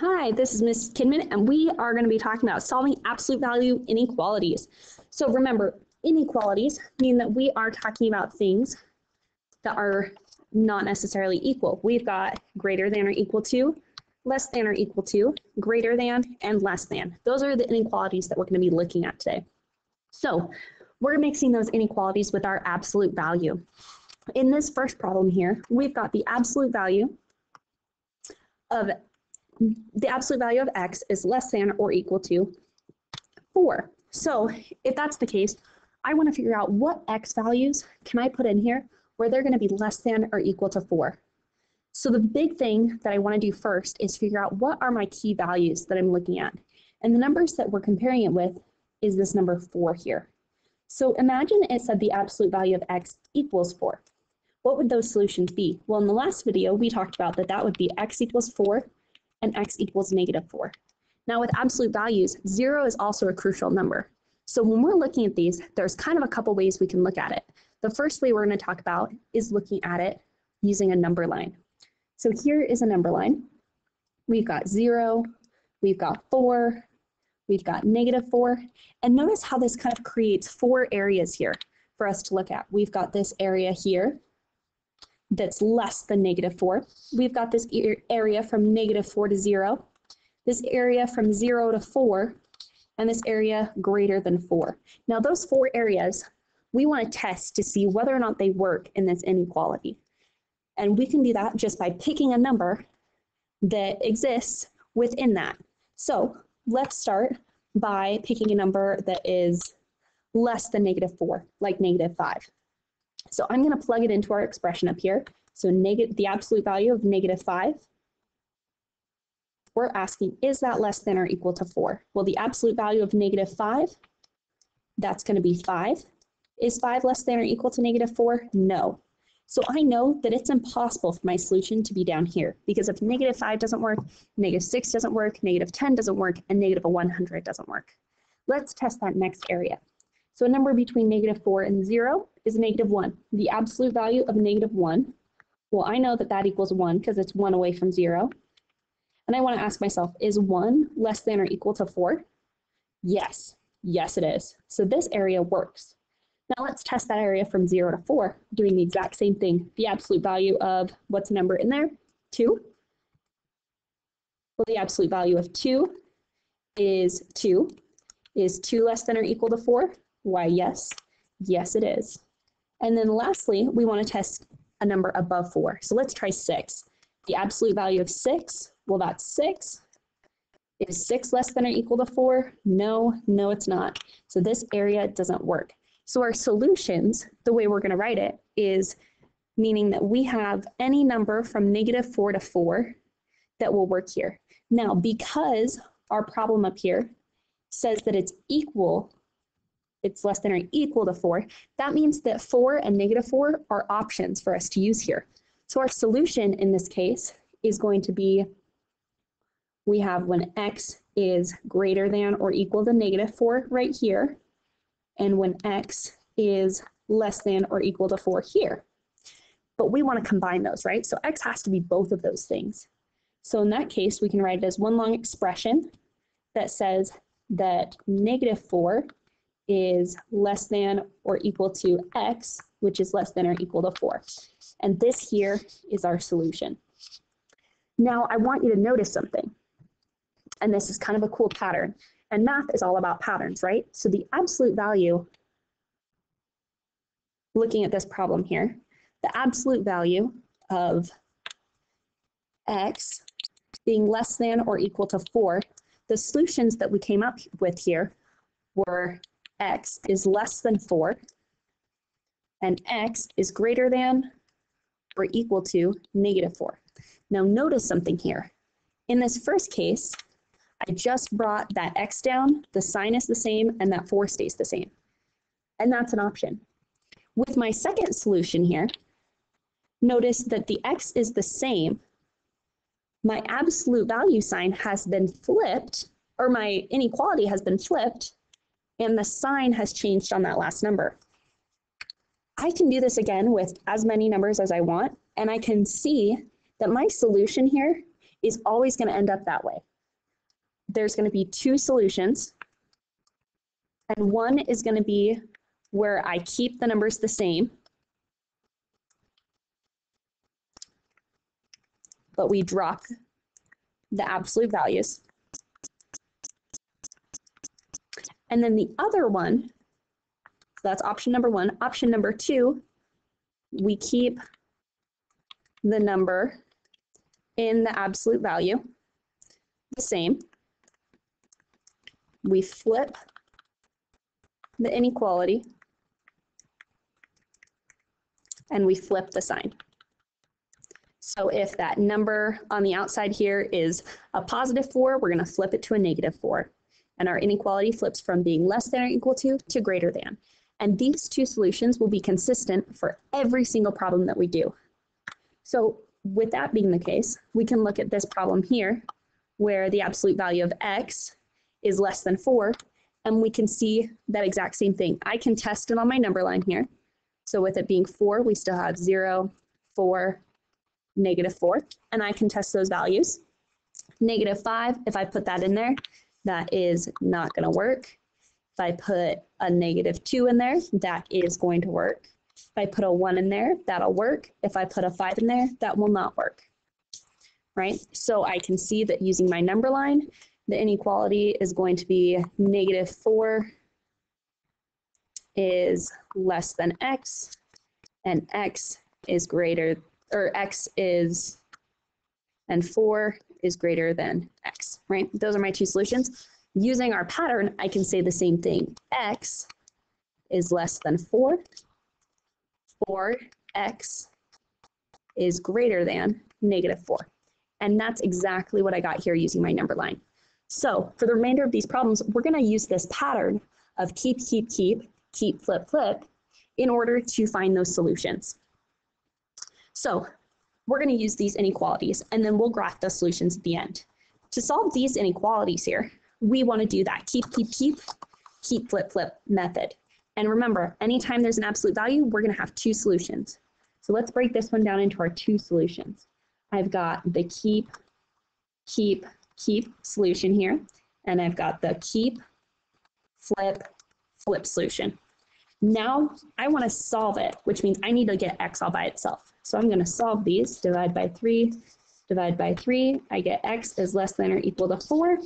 Hi, this is Ms. Kidman, and we are going to be talking about solving absolute value inequalities. So remember, inequalities mean that we are talking about things that are not necessarily equal. We've got greater than or equal to, less than or equal to, greater than, and less than. Those are the inequalities that we're going to be looking at today. So we're mixing those inequalities with our absolute value. In this first problem here, we've got the absolute value of the absolute value of x is less than or equal to 4. So if that's the case, I want to figure out what x values can I put in here where they're going to be less than or equal to 4. So the big thing that I want to do first is figure out what are my key values that I'm looking at. And the numbers that we're comparing it with is this number 4 here. So imagine it said the absolute value of x equals 4. What would those solutions be? Well, in the last video, we talked about that that would be x equals 4 and x equals negative 4. Now with absolute values, 0 is also a crucial number. So when we're looking at these, there's kind of a couple ways we can look at it. The first way we're going to talk about is looking at it using a number line. So here is a number line. We've got 0, we've got 4, we've got negative 4, and notice how this kind of creates four areas here for us to look at. We've got this area here, that's less than negative 4. We've got this area from negative 4 to 0, this area from 0 to 4, and this area greater than 4. Now those four areas, we want to test to see whether or not they work in this inequality. And we can do that just by picking a number that exists within that. So let's start by picking a number that is less than negative 4, like negative 5. So I'm going to plug it into our expression up here. So negative, the absolute value of negative 5. We're asking, is that less than or equal to 4? Well, the absolute value of negative 5, that's going to be 5. Is 5 less than or equal to negative 4? No. So I know that it's impossible for my solution to be down here because if negative 5 doesn't work, negative 6 doesn't work, negative 10 doesn't work, and negative 100 doesn't work. Let's test that next area. So a number between negative 4 and 0 is negative 1. The absolute value of negative 1, well, I know that that equals 1 because it's 1 away from 0. And I want to ask myself, is 1 less than or equal to 4? Yes. Yes, it is. So this area works. Now let's test that area from 0 to 4, doing the exact same thing. The absolute value of what's a number in there? 2. Well, the absolute value of 2 is 2. Is 2 less than or equal to 4? Why, yes. Yes, it is. And then lastly, we want to test a number above 4. So let's try 6. The absolute value of 6, well, that's 6. Is 6 less than or equal to 4? No, no, it's not. So this area doesn't work. So our solutions, the way we're going to write it, is meaning that we have any number from negative 4 to 4 that will work here. Now, because our problem up here says that it's equal it's less than or equal to 4, that means that 4 and negative 4 are options for us to use here. So our solution in this case is going to be, we have when x is greater than or equal to negative 4 right here, and when x is less than or equal to 4 here. But we want to combine those, right? So x has to be both of those things. So in that case, we can write it as one long expression that says that negative 4 is less than or equal to x, which is less than or equal to 4. And this here is our solution. Now, I want you to notice something. And this is kind of a cool pattern. And math is all about patterns, right? So the absolute value, looking at this problem here, the absolute value of x being less than or equal to 4, the solutions that we came up with here were x is less than 4 and x is greater than or equal to negative 4. Now notice something here. In this first case, I just brought that x down, the sign is the same, and that 4 stays the same. And that's an option. With my second solution here, notice that the x is the same. My absolute value sign has been flipped, or my inequality has been flipped, and the sign has changed on that last number. I can do this again with as many numbers as I want, and I can see that my solution here is always going to end up that way. there's going to be two solutions. And one is going to be where I keep the numbers the same. But we drop the absolute values. And then the other one, so that's option number one. Option number two, we keep the number in the absolute value the same. We flip the inequality and we flip the sign. So if that number on the outside here is a positive 4, we're going to flip it to a negative 4. And our inequality flips from being less than or equal to to greater than. And these two solutions will be consistent for every single problem that we do. So with that being the case, we can look at this problem here where the absolute value of x is less than 4, and we can see that exact same thing. I can test it on my number line here. So with it being 4, we still have 0, 4, negative 4, and I can test those values. Negative 5, if I put that in there, that is not going to work. If I put a negative 2 in there, that is going to work. If I put a 1 in there, that'll work. If I put a 5 in there, that will not work. Right? So I can see that using my number line, the inequality is going to be negative 4 is less than x, and x is greater, or x is, and 4 is greater than x, right? Those are my two solutions. Using our pattern, I can say the same thing. x is less than 4, or x is greater than negative 4. And that's exactly what I got here using my number line. So for the remainder of these problems, we're going to use this pattern of keep, keep, keep, keep, flip, flip in order to find those solutions. So we're going to use these inequalities and then we'll graph the solutions at the end. To solve these inequalities here, we want to do that keep, keep, keep, keep, flip, flip method. And remember, anytime there's an absolute value, we're going to have two solutions. So let's break this one down into our two solutions. I've got the keep, keep, keep solution here, and I've got the keep, flip, flip solution. Now I want to solve it, which means I need to get x all by itself. So I'm going to solve these, divide by 3, divide by 3. I get x is less than or equal to 4.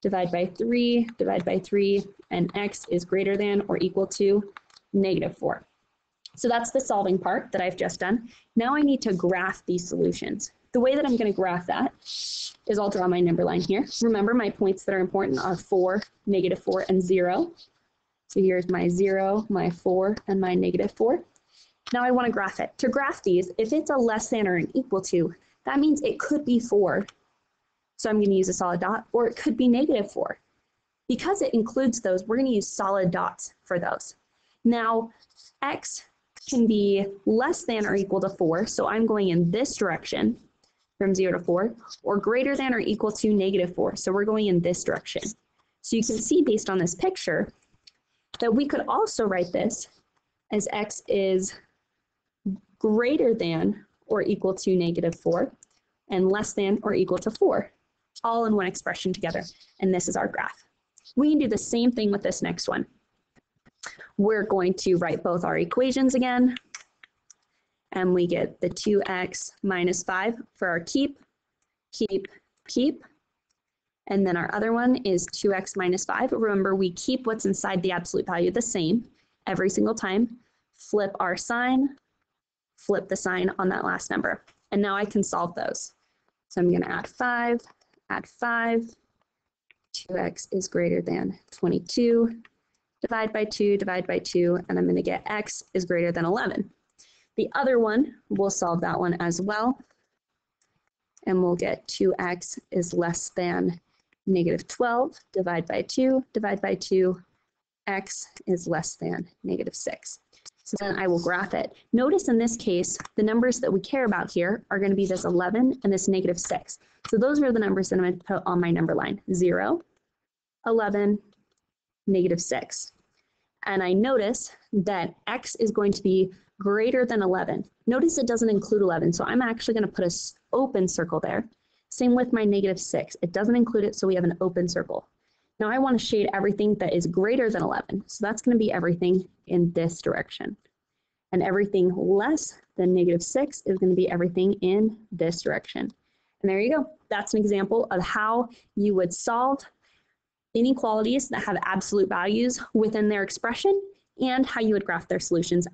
Divide by 3, divide by 3, and x is greater than or equal to negative 4. So that's the solving part that I've just done. Now I need to graph these solutions. The way that I'm going to graph that is I'll draw my number line here. Remember my points that are important are 4, negative 4, and 0. So here's my 0, my 4, and my negative 4. Now I want to graph it. To graph these, if it's a less than or an equal to, that means it could be 4. So I'm going to use a solid dot, or it could be negative 4. Because it includes those, we're going to use solid dots for those. Now, x can be less than or equal to 4, so I'm going in this direction from 0 to 4, or greater than or equal to negative 4. So we're going in this direction. So you can see based on this picture that we could also write this as x is greater than or equal to negative 4 and less than or equal to 4, all in one expression together. And this is our graph. We can do the same thing with this next one. We're going to write both our equations again and we get the 2x minus 5 for our keep, keep, keep. And then our other one is 2x minus 5. Remember, we keep what's inside the absolute value the same every single time. Flip our sign, flip the sign on that last number. And now I can solve those. So I'm going to add 5, add 5. 2x is greater than 22. Divide by 2, divide by 2, and I'm going to get x is greater than 11. The other one, we'll solve that one as well. And we'll get 2x is less than negative 12, divide by 2, divide by 2, x is less than negative 6. So then I will graph it. Notice in this case, the numbers that we care about here are going to be this 11 and this negative 6. So those are the numbers that I'm going to put on my number line. 0, 11, negative 6. And I notice that x is going to be greater than 11. Notice it doesn't include 11, so I'm actually going to put a open circle there. Same with my negative 6. It doesn't include it, so we have an open circle. Now I want to shade everything that is greater than 11. So that's going to be everything in this direction. And everything less than negative 6 is going to be everything in this direction. And there you go. That's an example of how you would solve inequalities that have absolute values within their expression and how you would graph their solutions